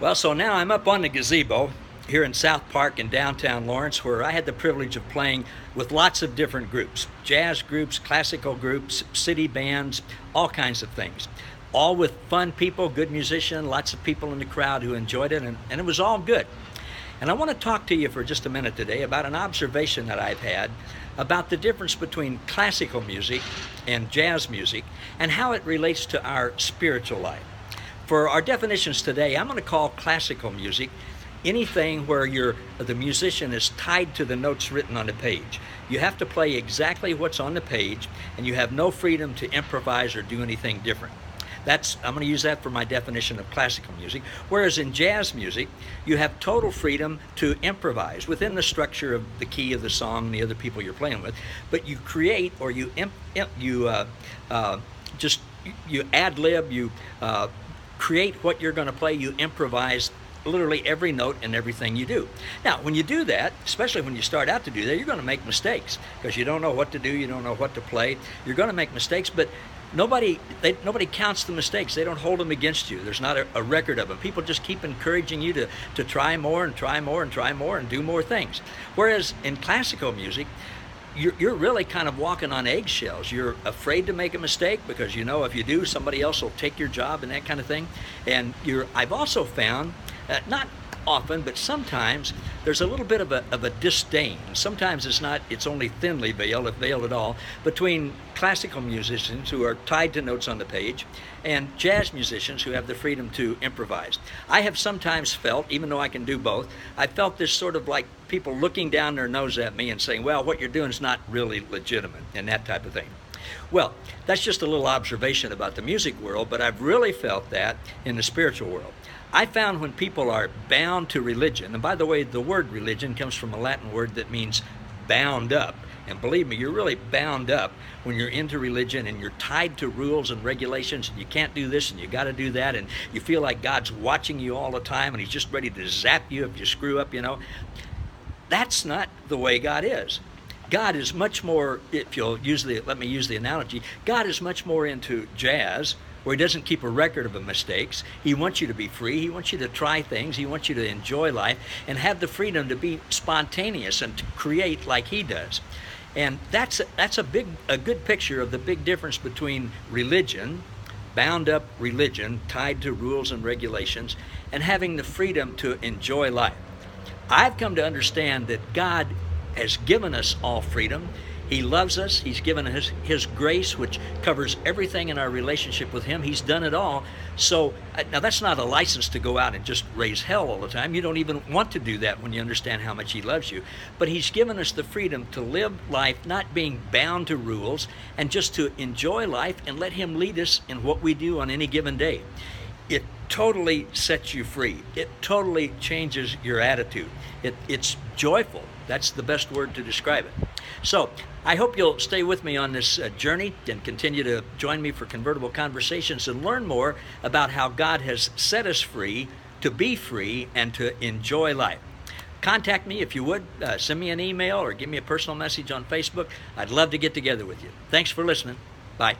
Well, so now I'm up on the gazebo here in South Park in downtown Lawrence, where I had the privilege of playing with lots of different groups jazz groups, classical groups, city bands, all kinds of things. All with fun people, good musician, lots of people in the crowd who enjoyed it, and, and it was all good. And I want to talk to you for just a minute today about an observation that I've had about the difference between classical music and jazz music and how it relates to our spiritual life. For our definitions today, I'm going to call classical music anything where you're, the musician is tied to the notes written on the page. You have to play exactly what's on the page, and you have no freedom to improvise or do anything different. That's I'm going to use that for my definition of classical music. Whereas in jazz music, you have total freedom to improvise within the structure of the key of the song and the other people you're playing with, but you create or you imp, imp, you uh, uh, just you ad lib, you uh, create what you're going to play, you improvise literally every note and everything you do. Now, when you do that, especially when you start out to do that, you're going to make mistakes because you don't know what to do, you don't know what to play. You're going to make mistakes, but nobody they, nobody counts the mistakes. They don't hold them against you. There's not a, a record of them. People just keep encouraging you to to try more and try more and try more and do more things. Whereas in classical music, you're, you're really kind of walking on eggshells. You're afraid to make a mistake because you know if you do, somebody else will take your job and that kind of thing. And you're, I've also found uh, not often, but sometimes there's a little bit of a, of a disdain. Sometimes it's not, it's only thinly veiled, if veiled at all, between classical musicians who are tied to notes on the page and jazz musicians who have the freedom to improvise. I have sometimes felt, even though I can do both, I felt this sort of like people looking down their nose at me and saying, well, what you're doing is not really legitimate, and that type of thing. Well, that's just a little observation about the music world, but I've really felt that in the spiritual world. I found when people are bound to religion, and by the way, the word religion comes from a Latin word that means bound up. And believe me, you're really bound up when you're into religion and you're tied to rules and regulations and you can't do this and you got to do that and you feel like God's watching you all the time and he's just ready to zap you if you screw up, you know. That's not the way God is. God is much more, if you'll use the, let me use the analogy, God is much more into jazz where he doesn't keep a record of the mistakes. He wants you to be free. He wants you to try things. He wants you to enjoy life and have the freedom to be spontaneous and to create like he does. And that's that's a big a good picture of the big difference between religion, bound up religion tied to rules and regulations, and having the freedom to enjoy life. I've come to understand that God has given us all freedom he loves us. He's given us His grace, which covers everything in our relationship with Him. He's done it all. So, uh, now that's not a license to go out and just raise hell all the time. You don't even want to do that when you understand how much He loves you. But He's given us the freedom to live life not being bound to rules and just to enjoy life and let Him lead us in what we do on any given day. It totally sets you free. It totally changes your attitude. It, it's joyful. That's the best word to describe it. So I hope you'll stay with me on this uh, journey and continue to join me for convertible conversations and learn more about how God has set us free to be free and to enjoy life. Contact me if you would. Uh, send me an email or give me a personal message on Facebook. I'd love to get together with you. Thanks for listening. Bye.